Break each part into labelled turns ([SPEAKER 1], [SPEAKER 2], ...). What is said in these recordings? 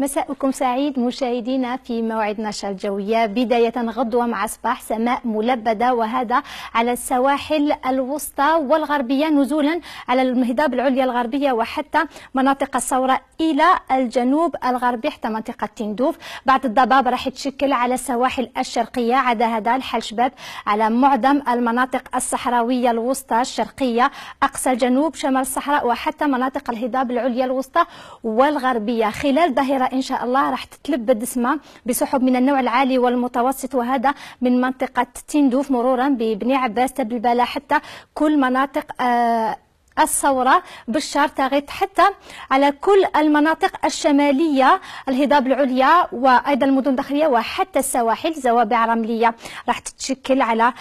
[SPEAKER 1] مساءكم سعيد مشاهدينا في موعد نشر الجوية. بداية غدوة مع صباح سماء ملبدة وهذا على السواحل الوسطى والغربية نزولا على المهداب العليا الغربية وحتى مناطق الثورة إلى الجنوب الغربي حتى منطقة تندوف. بعد الضباب راح يتشكل على السواحل الشرقية عدا هذا الحل شباب على معظم المناطق الصحراوية الوسطى الشرقية أقصى الجنوب شمال الصحراء وحتى مناطق الهضاب العليا الوسطى والغربية. خلال ظهيرة إن شاء الله راح تتلبد دسمة بسحب من النوع العالي والمتوسط وهذا من منطقة تندوف مرورا ببني عباس تبلبالة حتى كل مناطق آه الثورة بالشهر تغيط حتى على كل المناطق الشمالية الهضاب العليا وأيضا المدن الداخلية وحتى السواحل زوابع رملية راح تتشكل على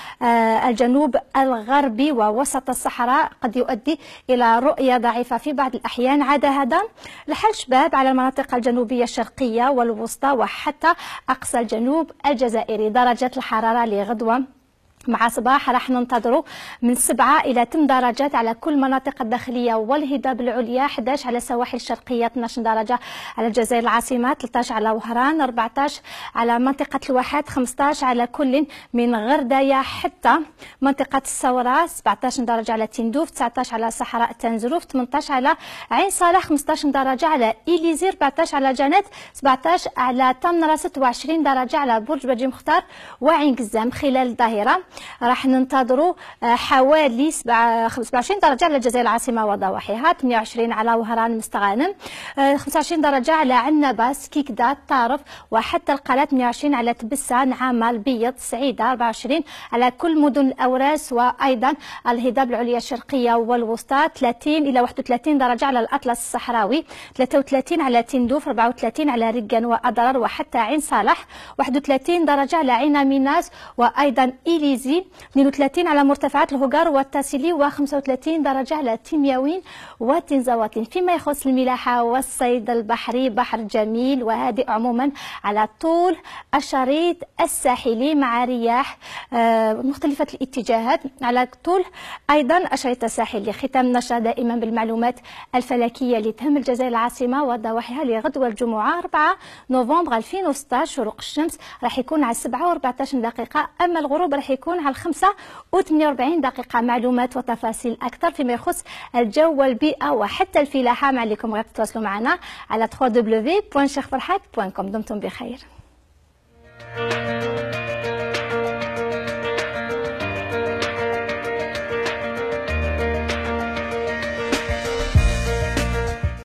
[SPEAKER 1] الجنوب الغربي ووسط الصحراء قد يؤدي إلى رؤية ضعيفة في بعض الأحيان. عدا هذا الحل شباب على المناطق الجنوبية الشرقية والوسطى وحتى أقصى الجنوب الجزائري. درجة الحرارة لغدوة مع صباح راح ننتظروا من 7 إلى 8 درجات على كل مناطق الداخلية والهضاب العليا 11 على السواحل الشرقية 12 درجة على الجزائر العاصمة 13 على وهران 14 على منطقة الواحات 15 على كل من غردايا حتى منطقة الثورة 17 درجة على تندوف 19 على صحراء تنزروف 18 على عين صالح 15 درجة على إليزي 14 على جنات 17 على تمنرة 26 درجة على برج بجي مختار وعين قزام خلال الظهيرة راح ننتظروا آه، حوالي 27 درجة على الجزائر العاصمة وضواحيها 28 على وهران مستغانم 25 آه، درجة على عنبة سكيكدا طارف وحتى القلاة 28 على تبسة نعامة البيض سعيدة 24 على كل مدن الأوراس وأيضا الهضاب العليا الشرقية والوسطى 30 إلى 31 درجة على الأطلس الصحراوي 33 على تندوف 34 على رقان وأضرار وحتى عين صالح 31 درجة على عين ميناس وأيضا إليز التركيزي 32 على مرتفعات الهجار والتاسيلي و35 درجة على تيمياوين وتنزواتين. فيما يخص الملاحة والصيد البحري بحر جميل وهادئ عموما على طول الشريط الساحلي مع رياح آه، مختلفة الاتجاهات. على طول أيضا الشريط الساحلي. ختام نشر دائما بالمعلومات الفلكية اللي تهم الجزائر العاصمة وضواحيها لغدوة الجمعة 4 نوفمبر 2016 شروق الشمس. راح يكون على 7 و14 دقيقة. أما الغروب راح يكون يكون على الخمسة و48 دقيقة. معلومات وتفاصيل أكثر فيما يخص الجو والبيئة وحتى الفلاحة. مع اللي بغيتوا تتواصلوا معنا على www.شيخفرحات.com دمتم بخير.